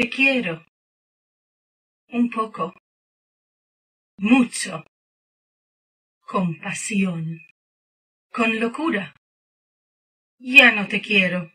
te quiero. Un poco. Mucho. Con pasión. Con locura. Ya no te quiero.